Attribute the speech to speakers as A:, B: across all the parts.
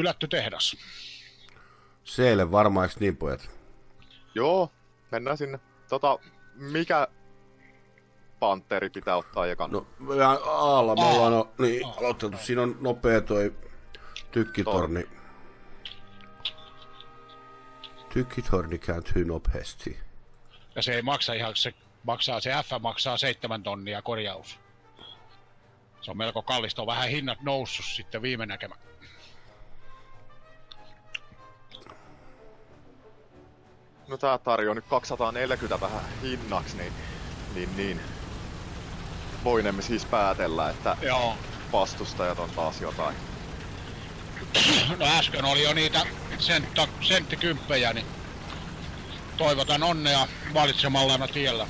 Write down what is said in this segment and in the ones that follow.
A: Hylätty tehdas.
B: Seelle varmaan, eikö niin pojat?
C: Joo, mennään sinne. Tota, mikä panteri pitää ottaa ekan?
B: No, ja Aalla me
A: Aa.
B: ollaan no, niin, aloitettu. Siinä on nopea toi tykkitorni. Tykkitorni kääntyy nopeasti.
A: Ja se ei maksa ihan, se maksaa, se F maksaa 7 tonnia korjaus. Se on melko kallista, on vähän hinnat noussut sitten viime näkemä.
C: No tää tarjoaa nyt 240 vähän hinnaksi, niin, niin, niin. Voinemme siis päätellä, että
A: Joo.
C: vastustajat on taas jotain.
A: No äsken oli jo niitä sentta, senttikymppejä, niin toivotan onnea valitsemallana tiellä.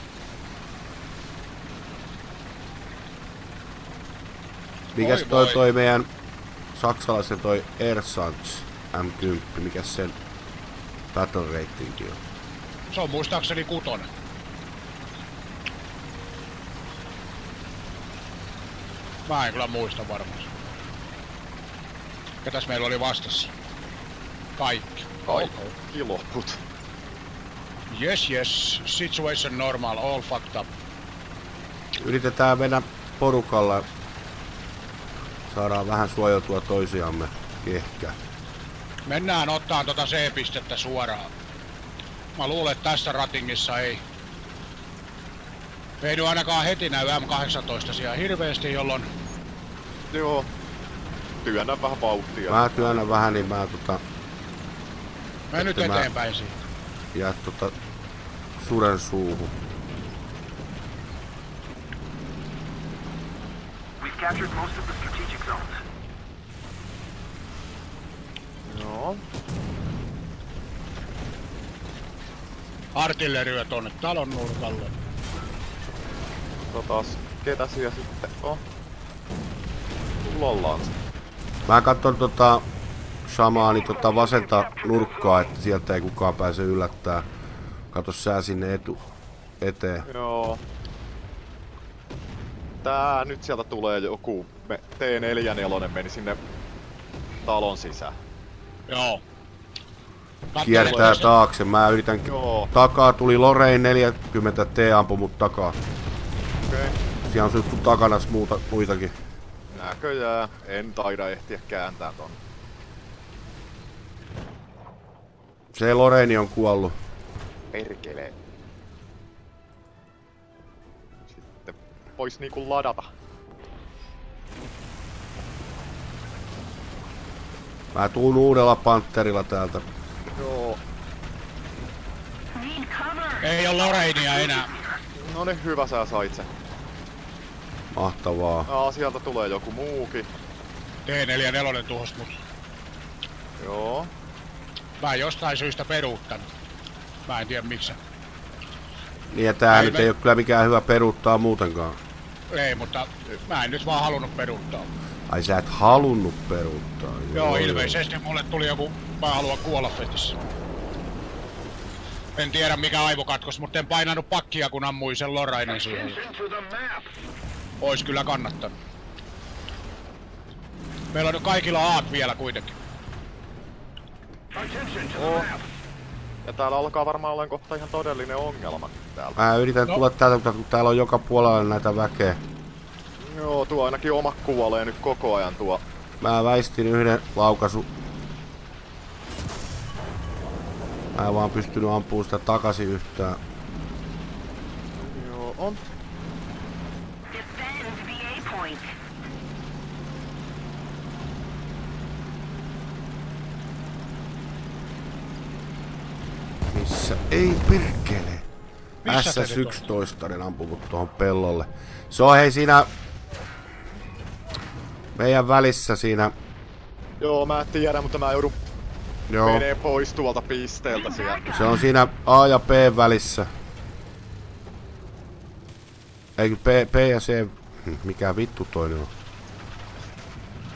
B: Mikäs toi,
A: voi.
B: toi meidän saksalaisen toi Ersatz M10, mikä sen battle ratingi on?
A: Se on muistaakseni kutonen. Mä en kyllä muista varmasti. Ketäs meillä oli vastassa? Kaikki.
C: Kaikki loput.
A: Yes, yes. Situation normal. All fucked up.
B: Yritetään mennä porukalla. Saadaan vähän suojeltua toisiamme. Ehkä.
A: Mennään ottaa tota C-pistettä suoraan. Mä luulen, että tässä ratingissa ei... Ei nyt ainakaan heti näy M18 siellä hirveästi, jolloin...
C: Joo. Työnnä vähän vauhtia.
B: Mä työnnän vähän, niin mä tota,
A: Me nyt
B: Että mä-
A: eteenpäin siitä.
B: jää tota suren suuhun.
D: We've captured most of the strategic zones.
C: Joo.
A: Artilleryä tonne talon nurkalle.
C: Totas, ketä siellä sitten on? Lollaan.
B: Mä katson tota shamaani tota vasenta nurkkaa, että sieltä ei kukaan pääse yllättää. Kato sä sinne etu, eteen.
C: Joo. Tää nyt sieltä tulee joku me, T44 meni sinne talon sisään.
A: Joo.
B: Kiertää taakse. Mä yritän...
C: Joo,
B: Takaa tuli Lorein 40 T ampu mut takaa.
C: okei. Okay.
B: Siellä on sun takana muuta, muitakin.
C: Näköjään. En taida ehtiä kääntää ton.
B: Se Loreini on kuollut.
C: Perkele. Sitten vois niinku ladata.
B: Mä tuun uudella panterilla täältä.
A: Ei ole Lorainia enää.
C: No niin, hyvä sä sait sen.
B: Mahtavaa.
C: Aa, sieltä tulee joku muukin.
A: T44 tuhosi mut.
C: Joo.
A: Mä en jostain syystä peruuttanut. Mä en tiedä miksi.
B: Niin ja tää
A: Ei
B: nyt
A: me-
B: ei oo kyllä mikään hyvä peruuttaa muutenkaan.
A: Ei, mutta mä en nyt vaan halunnut peruuttaa.
B: Ai sä et halunnut peruuttaa.
A: Joo, ilmeisesti mulle tuli joku mä haluan kuolla fetissä. En tiedä mikä aivokatkos, mutta en painanut pakkia kun ammuin sen Lorainen siihen. Ois kyllä kannattanut. Meillä on nyt kaikilla aat vielä kuitenkin.
C: Oh. Ja täällä alkaa varmaan olla kohta ihan todellinen ongelma täällä.
B: Mä yritän
A: No.
B: tulla täältä, mutta kun täällä on joka puolella näitä väkeä.
C: Joo, tuo ainakin oma kuolee nyt koko ajan tuo.
B: Mä väistin yhden laukaisu. Mä en vaan pystynyt ampumaan sitä takaisin yhtään.
C: Joo, on.
B: Missä? Ei perkele.
A: On?
B: SS-11 niin ampunut tuohon pellolle. Se on hei siinä... Meidän välissä siinä...
C: Joo, mä en tiedä, mutta mä joudun
B: Joo.
C: menee pois tuolta pisteeltä siellä.
B: Se on siinä A ja B välissä. Eikö B, B ja C... Mikä vittu toinen on?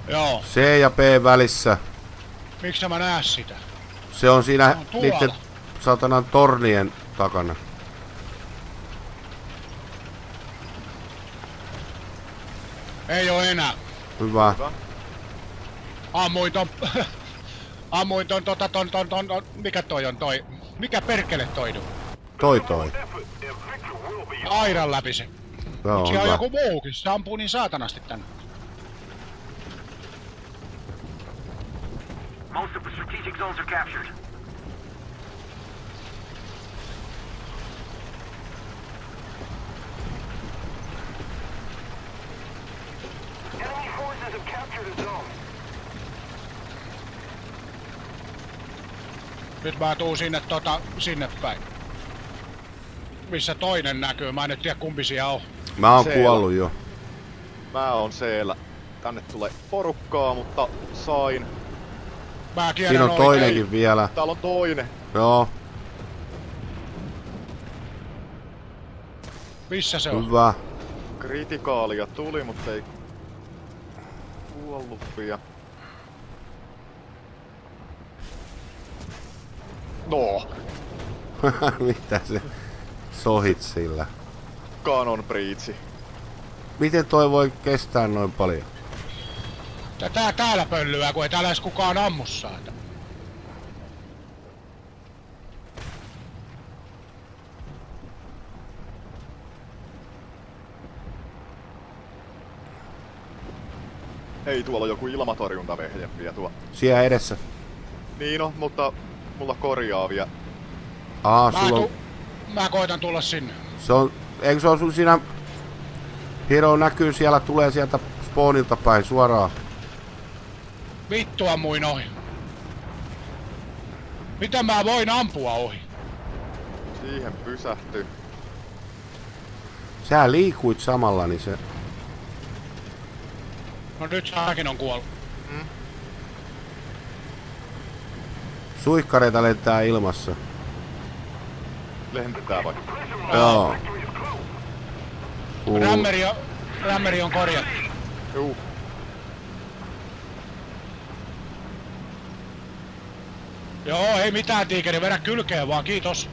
A: Joo,
B: C ja B välissä.
A: miksi mä näe sitä?
B: Se on siinä
A: Se on
B: niiden satanan tornien takana.
A: Ei oo enää.
B: Hyvä.
C: Hyvä.
A: Ammuin ton Ammuin ton, tota, ton, ton, ton, ton, mikä toi on toi? Mikä perkele toi on?
B: Toi toi.
A: Airan läpi se. Siellä on
B: hyvä.
A: joku muukin, se ampuu niin saatanasti tänne.
D: Most of the strategic zones are captured. Enemy forces have captured a zone.
A: Nyt mä tuun sinne tota, sinne päin. Missä toinen näkyy, mä en nyt tiedä kumpi siellä on.
B: Mä oon
C: Siellä.
B: kuollut jo.
C: Mä oon siellä. Tänne tulee porukkaa, mutta sain.
A: Mä kierrän
B: Siinä on
A: oikein.
B: toinenkin vielä.
C: Täällä on toinen.
B: Joo,
A: Missä se on?
B: hyvä.
C: Kritikaalia tuli, mutta ei kuollut vielä. No,
B: Mitä se sohit sillä?
C: Canon Breachi.
B: Miten toi voi kestää noin paljon?
A: Tää, tää täällä pöllyää, kun ei täällä edes kukaan ammu saata.
C: Ei tuolla joku ilmatorjuntavehje vielä tuo.
B: Siellä edessä.
C: Niin no, mutta mulla korjaavia.
B: Aa,
A: Mä,
B: sulla on,
A: mä koitan tulla sinne.
B: se on, eikö se on sun siinä, Hero näkyy siellä, tulee sieltä spawnilta päin suoraan.
A: Vittu ammuin ohi. Miten mä voin ampua ohi?
C: Siihen pysähty.
B: Sä liikuit samalla, niin se...
A: No nyt säkin on kuollut.
B: Suihkareita lentää ilmassa.
C: Lentää vai?
B: Joo. Kuuluu.
A: Rämmeri on, rämmeri on korjattu.
C: Juu.
A: Joo, ei mitään tiikeri, vedä kylkeen vaan, kiitos.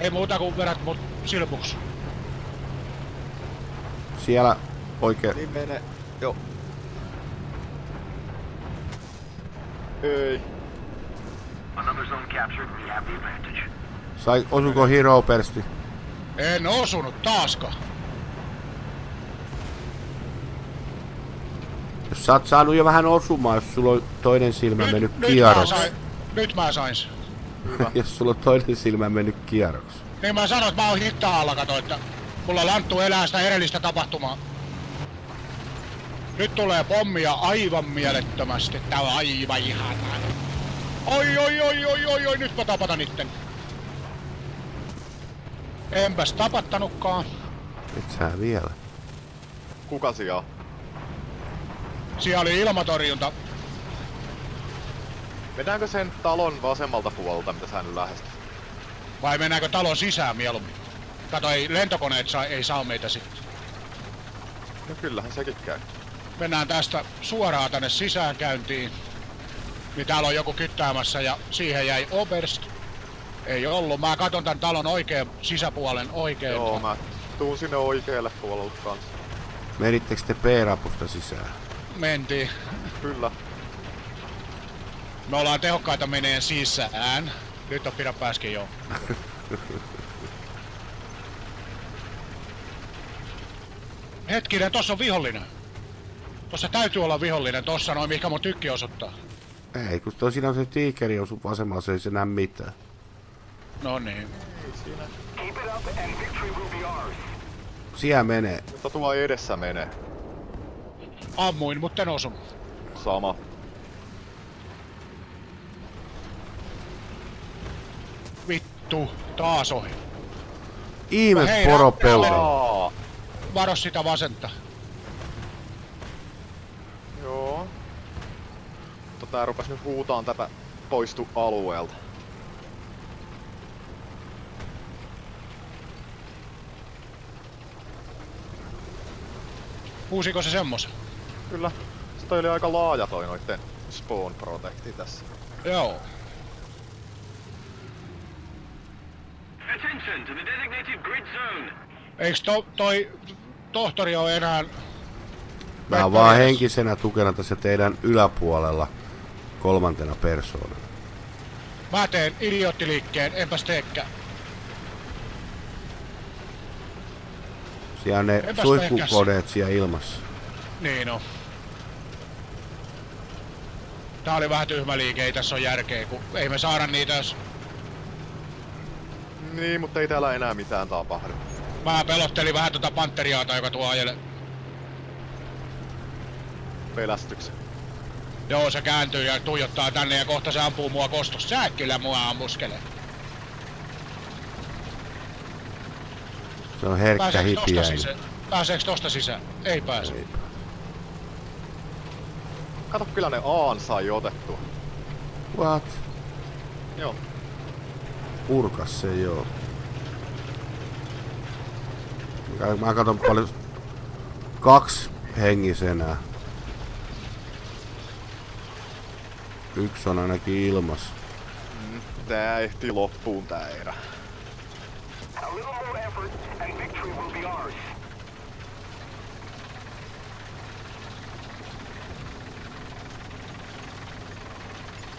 A: Ei muuta kuin vedät mut silpuksi.
B: Siellä oikein.
C: Niin mene. Joo. Ei.
D: Another zone captured. We have the advantage.
B: Sai, osuko Hero persti?
A: En osunut taaska.
B: Jos sä oot saanut jo vähän osumaan, jos sulla on toinen silmä mennyt
A: nyt, mä
B: kierroksi.
A: sain, nyt mä sain sen.
B: jos sulla on toinen silmä mennyt kierroksi.
A: Niin mä sanoin, että mä oon hittaalla, kato, että mulla lanttu elää sitä edellistä tapahtumaa. Nyt tulee pommia aivan mielettömästi. Tää on aivan ihanaa. Oi, oi, oi, oi, oi, oi, nyt mä tapatan itten. Enpäs tapattanutkaan.
B: Et sä vielä.
C: Kuka siellä on?
A: Siellä oli ilmatorjunta.
C: Mennäänkö sen talon vasemmalta puolelta, mitä sä nyt lähestyt?
A: Vai mennäänkö talon sisään mieluummin? Kato, ei, lentokoneet saa, ei saa meitä sitten.
C: No kyllähän sekin käy.
A: Mennään tästä suoraan tänne sisäänkäyntiin. Niin täällä on joku kyttäämässä ja siihen jäi Oberst. Ei ollut. Mä katon tän talon oikein sisäpuolen oikein.
C: Joo, mä tuun sinne oikealle puolelle kanssa.
B: Menittekö te P-rapusta sisään?
A: Mentiin.
C: Kyllä.
A: Me ollaan tehokkaita meneen sisään. Nyt on pidä pääskin jo. Hetkinen, tossa on vihollinen. Tossa täytyy olla vihollinen, tossa noin mikä mun tykki osoittaa.
B: Ei, kun toi siinä on se tiikeri osu vasemmalla, se ei se näe mitään.
A: No niin.
D: Keep it up and victory will be ours.
B: Siellä menee.
C: Mutta tuo edessä menee.
A: Ammuin, mutta en osunut.
C: Sama.
A: Vittu, taas ohi.
B: Ihme.
C: Aa,
A: Varo sitä vasenta.
C: joo. Tää rupes nyt huutaan tätä poistu alueelta.
A: Uusiko se semmosen?
C: Kyllä. Se toi oli aika laaja toi noitten spawn protecti tässä.
A: Joo.
D: Attention to the designated grid zone.
A: Eiks to, toi tohtori ole enää...
B: Mä oon vaan henkisenä tukena tässä teidän yläpuolella. Kolmantena persoonana.
A: Mä teen idioottiliikkeen, enpäs teekään.
B: Siellä on ne
A: Enpäs
B: suihkukoneet siellä ilmassa.
A: Niin on. Tää oli vähän tyhmä liike, ei tässä ole järkeä, kun ei me saada niitä, jos
C: Niin, mutta ei täällä enää mitään tapahdu.
A: mä pelottelin vähän tota panteriaata, joka tuo ajele.
C: Pelästyksen.
A: Joo, se kääntyy ja tuijottaa tänne ja kohta se ampuu mua kostossa. Sä et kyllä mua ammuskele.
B: Se on herkkä
A: Pääseekö tosta? Pääseekö tosta sisään? Ei pääse.
B: Ei.
C: Kato, kyllä ne Aan sai otettua.
B: What?
C: Joo.
B: Purkas se joo. Mä- Mä katon paljon... Kaksi hengisenä. Yksi on ainakin ilmas.
C: Tää ehti loppuun tää erä.
D: A little more effort, and victory will be ours.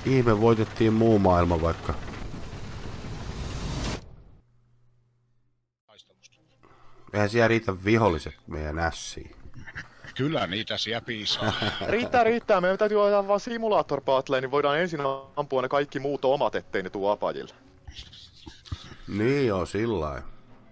B: Ihme voitettiin muu maailma vaikka. Eihän siellä riitä viholliset meidän ässiin.
A: Kyllä niitä siellä piisaa.
C: Riittää, riittää. Meidän täytyy ottaa vaan simulator battleen, niin voidaan ensin ampua ne kaikki muut omat, ettei ne tuu apajille.
B: Niin joo, sillä.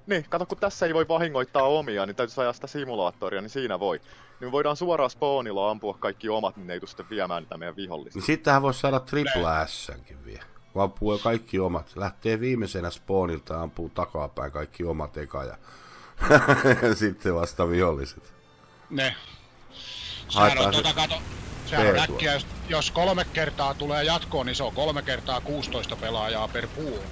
C: Niin, kato kun tässä ei voi vahingoittaa omia, niin täytyy ajaa sitä simulaattoria, niin siinä voi. Niin me voidaan suoraan spawnilla ampua kaikki omat, niin ne ei tule sitten viemään niitä meidän vihollisia.
B: Niin sittenhän voisi saada triple S-kin vielä. Kun ampuu kaikki omat. Lähtee viimeisenä spawnilta ja ampuu takapäin kaikki omat eka ja sitten vasta viholliset.
A: ne. Sehän
B: Haetaan
A: on
B: se
A: tota kato. Sehän on äkkiä, jos, jos kolme kertaa tulee jatkoon, niin se on kolme kertaa 16 pelaajaa per puoli.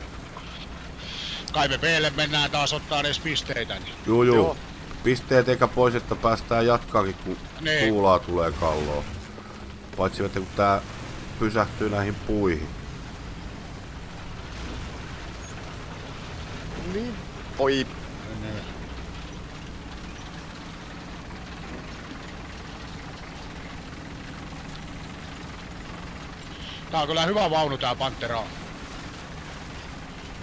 A: Kai me Blle mennään taas ottaa edes pisteitä. Niin.
B: Juu, juu.
C: Joo.
B: Pisteet eikä pois, että päästään jatkaakin, kun
A: Niin.
B: kuulaa tulee kalloon. Paitsi, että kun tää pysähtyy näihin puihin.
C: Niin. Oi,
A: Tää on kyllä hyvä vaunu tää Pantera. on.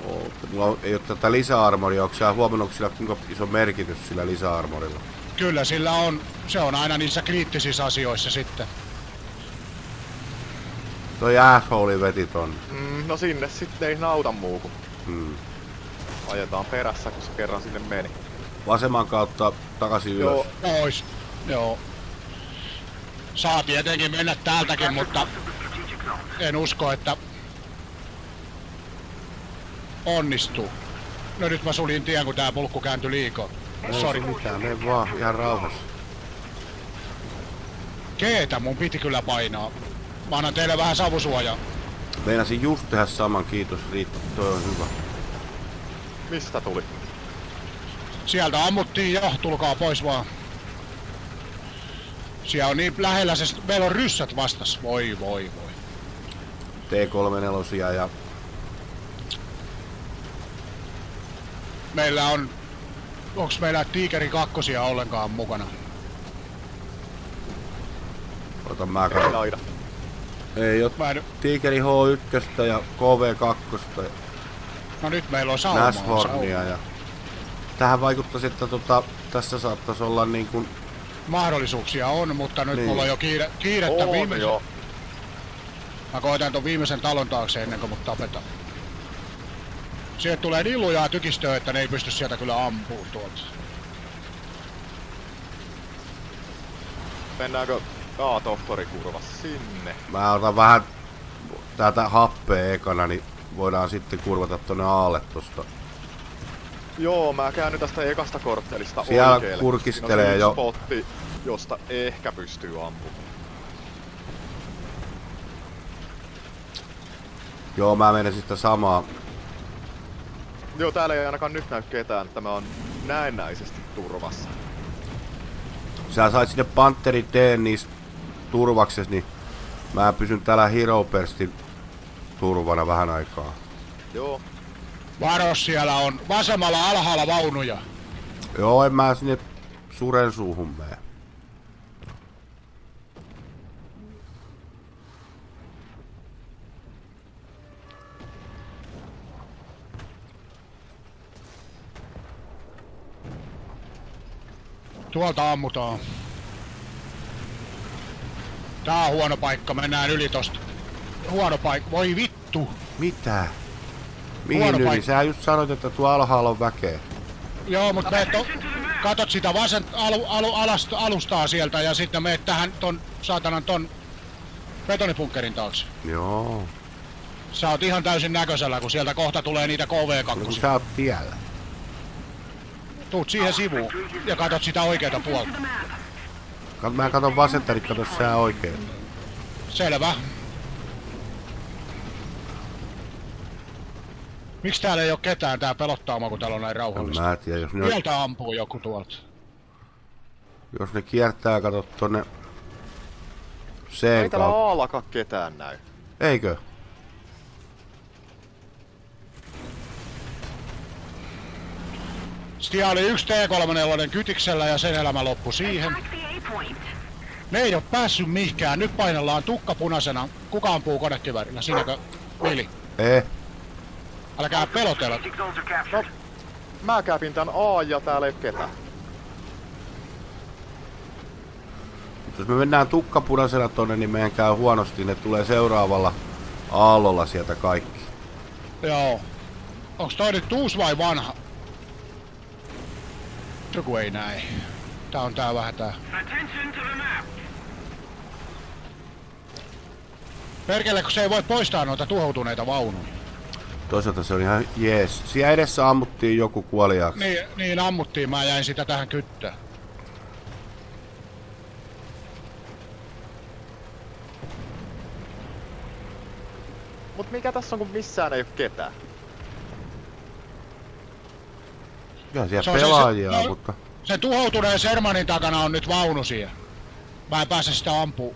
B: Oo, Mulla on- ei ole tätä lisäarmoria. Onko sä huomannut, onko sillä kuinka iso merkitys sillä lisäarmorilla?
A: Kyllä sillä on, se on aina niissä kriittisissä asioissa sitten.
B: Toi asshole veti ton.
C: mm, no sinne sitten ei nauta muu, kun
B: Hmm.
C: ajetaan perässä, kun se kerran sinne meni.
B: Vasemman kautta takaisin ylös.
C: Joo.
A: Joo. Saa tietenkin mennä täältäkin, mutta en usko, että onnistuu. No nyt mä suljin tien, kun tää pulkku kääntyi liikaa.
B: Ei
A: Sori.
B: se mitään, mene vaan ihan rauhassa.
A: Keetä mun piti kyllä painaa. Mä annan teille vähän savusuojaa.
B: Meinasin just tehdä saman, kiitos Riitta, toi on hyvä.
C: mistä tuli?
A: Sieltä ammuttiin jo, tulkaa pois vaan. Siellä on niin lähellä se, meillä on ryssät vastas. Voi voi voi.
B: T34 ja
A: Meillä on... Onks meillä Tigerin kakkosia ollenkaan mukana?
B: otan mä katson.
C: Aida.
B: Ei oo. Tigeri H1 ja KV2 ja
A: No nyt meillä on saumaa.
B: Nashornia ja... Tähän vaikuttaisi, että tota, tässä saattaisi olla niin kuin...
A: Mahdollisuuksia on, mutta nyt
B: Niin.
A: mulla on jo kiire, kiirettä
C: On
A: viimeisen...
C: joo.
A: Mä koitan ton viimeisen talon taakse ennen kuin mut tapetaan. Sieltä tulee niin lujaa tykistöä, että ne ei pysty sieltä kyllä ampuun tuolta.
C: Mennäänkö A-tohtorikurvassa sinne?
B: Mä otan vähän tätä happea ekana, niin voidaan sitten kurvata tonne aalle tosta.
C: Joo, mä käännyn tästä ekasta korttelista
B: Siellä
C: oikealle.
B: kurkistelee
C: Siinä on se
B: jo.
C: spotti, josta ehkä pystyy ampumaan.
B: Joo, mä menen sitä samaa.
C: Joo, täällä ei ainakaan nyt näy ketään. Tämä on näennäisesti turvassa.
B: Sä sait sinne Panteri D niistä turvakses, niin mä pysyn täällä Hero Burstin turvana vähän aikaa.
C: Joo,
A: Varos siellä on vasemmalla alhaalla vaunuja.
B: Joo, en mä sinne suren suuhun mene.
A: Tuolta ammutaan. Tää on huono paikka, mennään yli tosta. Huono paikka, voi vittu.
B: Mitä? Mihin
A: Huono
B: yli?
A: paikka.
B: Sä just sanoit, että tuo alhaalla on väkeä.
A: Joo, mut meet to, katot sitä vasen alu, alu, alasta, alustaa sieltä ja sitten meet tähän ton saatanan ton betonipunkkerin taakse.
B: Joo.
A: Sä oot ihan täysin näköisellä, kun sieltä kohta tulee niitä
B: No, kun
A: KV2.
B: sä oot tiellä.
A: Tuut siihen sivuun ja katot sitä oikeata puolta.
B: Kat- Mä katon vasenta, niin kato sä oikein.
A: Selvä. Miksi täällä ei oo ketään? Tää pelottaa mua, kun täällä on näin
B: En
A: rauhallista.
B: mä tiedä, jos ne,
A: Sieltä ampuu joku tuolta.
B: jos ne kiertää, kato tonne
C: Ei
B: C
C: täällä. Aalakaan ketään näy.
B: Eikö?
A: Stia oli yksi T34 kytiksellä ja sen elämä loppui siihen. Ne ei oo päässyt mihinkään. Nyt painellaan tukka punaisena. Kuka ampuu konekivärillä? Siinäkö? Vili.
B: Eh.
A: Älkää pelotella.
D: Captured.
C: Mä käpin tän A ja täällä ei ketään.
B: Jos me mennään tukkapunaisena tonne, niin meidän käy huonosti. Ne tulee seuraavalla aallolla sieltä kaikki.
A: Joo. Onks toi nyt uusi vai vanha? Joku ei näe. Tää on tää vähän tää.
D: Attention to the map.
A: Perkele, kun se ei voi poistaa noita tuhoutuneita vaunuja.
B: Toisaalta se on ihan jees. Siellä edessä ammuttiin joku kuoliaaksi.
A: Niin, niin ammuttiin, mä jäin sitä tähän kyttään.
C: Mut mikä tässä on, kun missään ei oo ketään?
B: Kyllä siellä
A: Se on se-
B: pelaajia,
A: se- no-
B: mutta...
A: Sen tuhoutuneen Sermanin takana on nyt vaunu siellä. Mä en pääse sitä ampuu.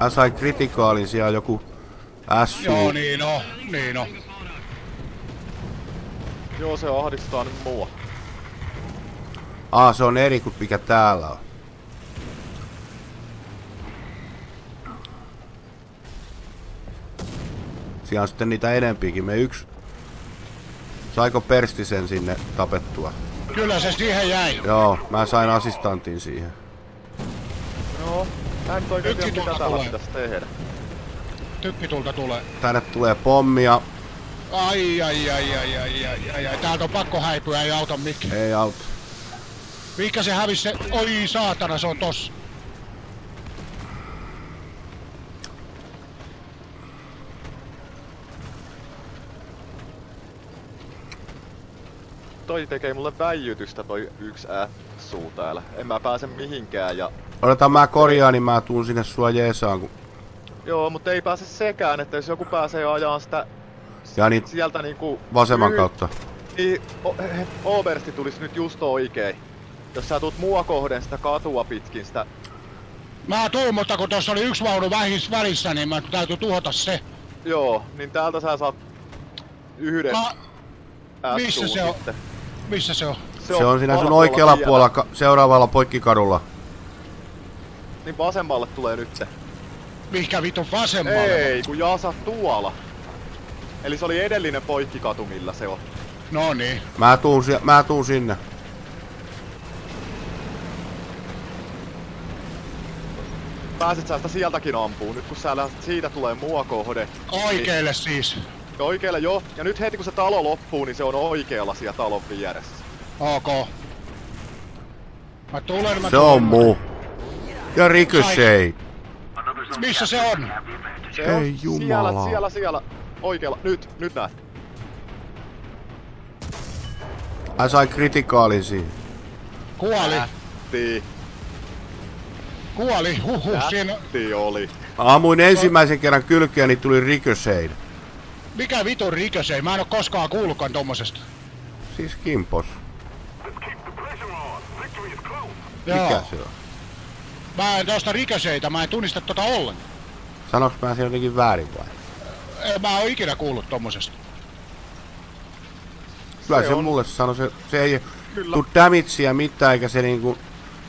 B: Mä sain kritikaalin siellä joku SU.
A: Joo, niin on, niin on.
C: Joo, se ahdistaa nyt mua.
B: Aa, se on eri kuin mikä täällä on. Siellä on sitten niitä enempiäkin. Me yksi... Saiko Perstisen sinne tapettua?
A: Kyllä se siihen jäi.
B: Joo, mä sain assistantin siihen.
C: No, mä nyt oikein tiedä mitä täällä
A: tulee.
C: pitäisi tehdä.
A: Tykkitulta tulee.
B: Tänne tulee pommia.
A: Ai, ai, ai, ai, ai, ai, ai, ai. Täältä on pakko häipyä, ei auta mikään.
B: Ei auta.
A: Mikä se hävisi se? Oi saatana, se on tossa.
C: Toi tekee mulle väijytystä toi yksi suu täällä. En mä pääse mihinkään ja...
B: Odota mä korjaan, niin mä tuun sinne sua jeesaan. Kun...
C: Joo, mutta ei pääse sekään, että jos joku pääsee ajaa sitä
B: Ja niin
C: sieltä niinku...
B: vasemman
C: yh-
B: kautta.
C: Niin, Obersti tulisi nyt just oikein. Jos sä tuut mua kohden sitä katua pitkin sitä...
A: Mä tuun, mutta kun tuossa oli yksi vaunu vähis välissä, niin mä täytyy tuhota se.
C: Joo, niin täältä sä saat yhden
A: Mä, missä se on?
C: sitten.
A: Missä se on?
B: Se on siinä sun oikealla puolella, ka- seuraavalla poikkikadulla.
C: Niin vasemmalle tulee nyt.
A: Mihinkä vitun vasemmalle?
C: Ei, kun Jasa tuolla. Eli se oli edellinen poikkikatu, millä se on.
A: No niin.
B: Mä tuun, sie- mä tuun sinne.
C: Pääset sä sitä sieltäkin ampuu, nyt kun sä lähdet, siitä tulee mua kohde.
A: Oikeelle siis.
C: Ja oikealle jo, ja nyt heti kun se talo loppuu, niin se on oikealla siellä talon vieressä.
A: Ok. Mä tulen, mä
B: Se
A: tulen.
B: on muu. Ja Ricochet.
A: Missä se on?
C: Se
B: Ei
C: on
B: jumala.
C: siellä, siellä, siellä, oikealla, nyt, nyt näet.
B: Mä sain kritikaalin siihen.
A: Kuoli.
C: Tii,
A: Kuoli. Huhhuh. Siinä...
C: oli.
B: Ammuin ensimmäisen kerran kylkeä, niin tuli Ricochet.
A: Mikä vitun rikosei? Mä en oo koskaan kuullutkaan tommosesta.
B: Siis kimpos.
A: Joo.
B: Mikä se on?
A: Mä en tosta rikoseita, mä en tunnista tota ollenkaan.
B: Sanoks mä sen jotenkin väärin vai?
A: En mä oo ikinä kuullut tommosesta.
B: Kyllä se,
C: Se on-
B: mulle sanoi, se, se ei
C: Kyllä.
B: tuu damagea mitään, eikä se niinku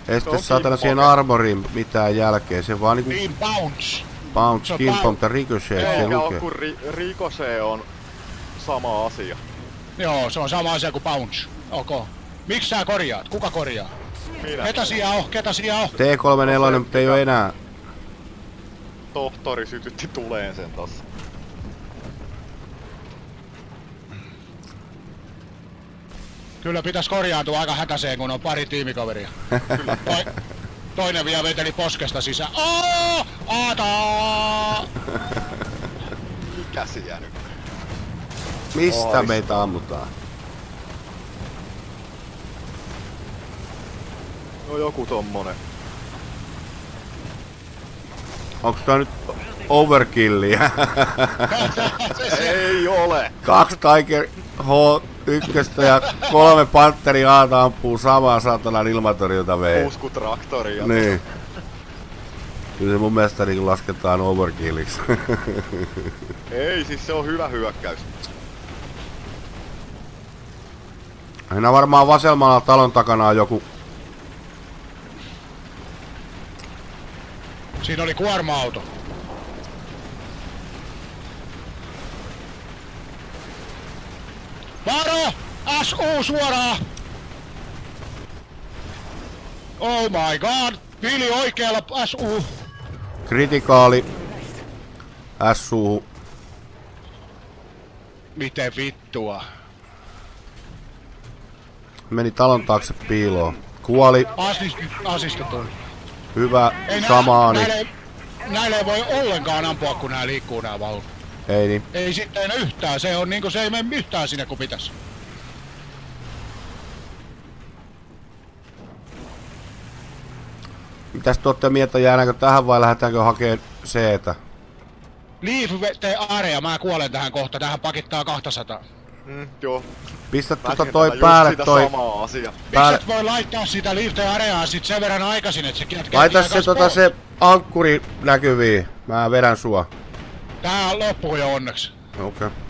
B: este
C: on
B: saatana siihen armoriin mitään jälkeen. Se vaan niinku
A: Niin bounce.
B: Bounce kimpo,
A: pau-
B: mutta Ricochet se lukee.
C: kun ri, rikose on sama asia.
A: Joo, se on sama asia kuin bounce. Ok. Miksi sä korjaat? Kuka korjaa?
C: Minä.
A: Ketä siellä on? Ketä siellä on?
B: T34, mutta ei oo enää.
C: Tohtori sytytti tuleen sen tossa.
A: Kyllä pitäisi korjaantua aika hätäseen, kun on pari tiimikaveria. Toi, toinen vielä veteli poskesta sisään. Oo! Aata!
C: Mikä siellä nyt?
B: Mistä
C: Ois.
B: meitä ammutaan?
C: No joku tommonen.
B: Onks tää nyt overkilliä?
C: Ei ole!
B: Kaksi Tiger H1 ja kolme Panteri Aata ampuu samaa satanan ilmatorjunta vei.
C: Usku traktori ja
B: Niin. Kyllä se mun mielestä niin lasketaan overkilliksi.
C: Ei, siis se on hyvä hyökkäys.
B: Siinä varmaan vasemmalla talon takana on joku
A: Siinä oli kuorma-auto. Varo! SU suoraan! Oh my god! Vili oikealla SU!
B: kritikaali SU.
A: Miten vittua?
B: Meni talon taakse piiloon. Kuoli,
A: Assist, assistetun.
B: hyvä,
A: Ei
B: samaani.
A: Näille, näille ei voi ollenkaan ampua, kun nää liikkuu nää vaunut.
B: Ei niin.
A: Ei sitten yhtään, se on niinku se ei mene yhtään sinne kun pitäis.
B: Mitäs te ootte mieltä, jäädäänkö tähän vai lähdetäänkö hakeen C-tä?
A: Leaf vetee area, mä kuolen tähän kohta, tähän pakittaa 200.
C: Mm, joo.
B: Pistä tota
C: Rakennetaan
B: toi päälle toi.
C: asiaa.
B: Päälle.
A: Voi laittaa sitä Leaf the areaa sit sen verran aikaisin, että se kätkee
B: Laita se tota se ankkuri näkyviin. Mä vedän sua.
A: Tää loppuu jo onneksi.
B: Okei. Okay.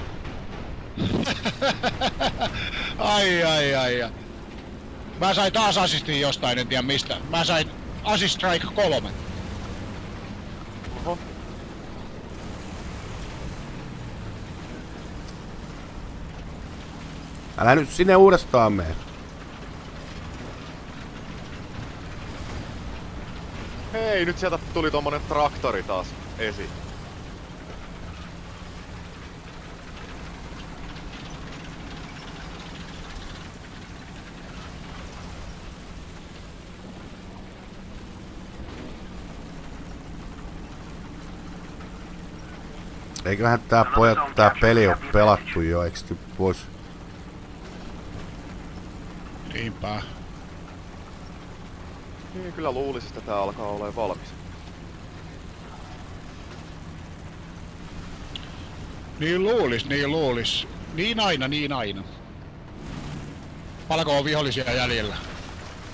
A: Ai ai ai ai. Mä sain taas assistin jostain, en tiedä mistä. Mä sain assist strike kolme.
C: Oho.
B: Älä nyt sinne uudestaan mene.
C: Hei, nyt sieltä tuli tommonen traktori taas esiin.
B: Eiköhän tää pojat tää peli on pelattu jo, eiks nyt vois...
A: Niinpä.
C: Niin, kyllä luulisin, että tää alkaa olla valmis.
A: Niin luulis, niin luulis. Niin aina, niin aina. Palko on vihollisia jäljellä?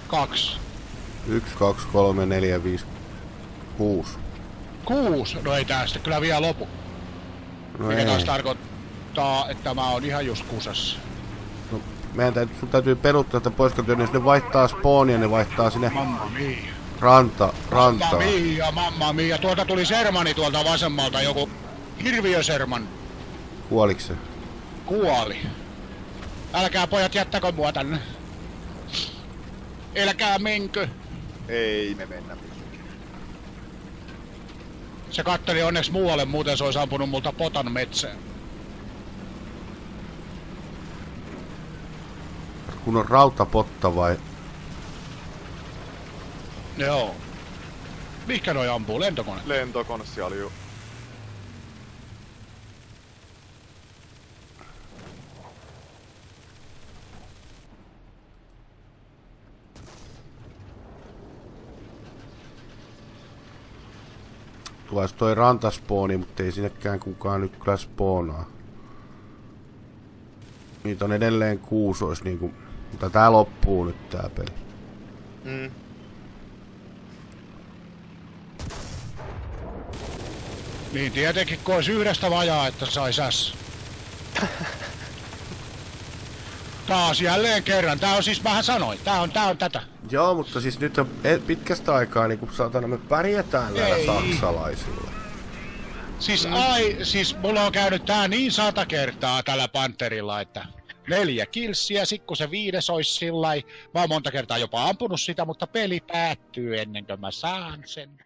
A: Kaksi.
B: 1, 2, 3, 4, 5, 6.
A: Kuusi. No ei sitten kyllä vielä lopu.
B: No
A: Mikä
B: ei.
A: taas tarkoittaa, että mä oon ihan just kusassa.
B: No, meidän täytyy, sun täytyy peruuttaa tätä pois, kun jos ne vaihtaa spawnia, ne vaihtaa sinne
A: Mamma mia.
B: ranta,
A: Mamma
B: rantaan.
A: mia, mamma mia. Tuolta tuli Sermani tuolta vasemmalta, joku hirviöserman
B: Kuoliks se?
A: kuoli. Älkää pojat jättäkö mua tänne. Älkää menkö.
C: Ei me mennä.
A: Se katteli onneksi muualle, muuten se olisi ampunut multa potan metsään.
B: Kun on rautapotta vai?
A: Joo. Mihinkä noi ampuu? Lentokone?
C: Lentokone siellä oli jo.
B: Tuossa toi rantaspooni, mutta ei sinnekään kukaan nyt kyllä spoonaa. Niitä on edelleen kuusi, olisi niinku... Mutta tää loppuu nyt tää peli.
C: Mm.
A: Niin tietenkin, kun olisi yhdestä vajaa, että sai säs. Taas jälleen kerran. Tää on siis, mähän sanoin, tää on, tää on tätä.
B: Joo, mutta siis nyt on e- pitkästä aikaa niinku saatana me pärjätään näillä
A: Ei.
B: saksalaisilla.
A: Siis ai, siis mulla on käynyt tää niin sata kertaa tällä Panterilla, että neljä kilssiä, sit kun se viides olisi sillä Mä oon monta kertaa jopa ampunut sitä, mutta peli päättyy ennen kuin mä saan sen.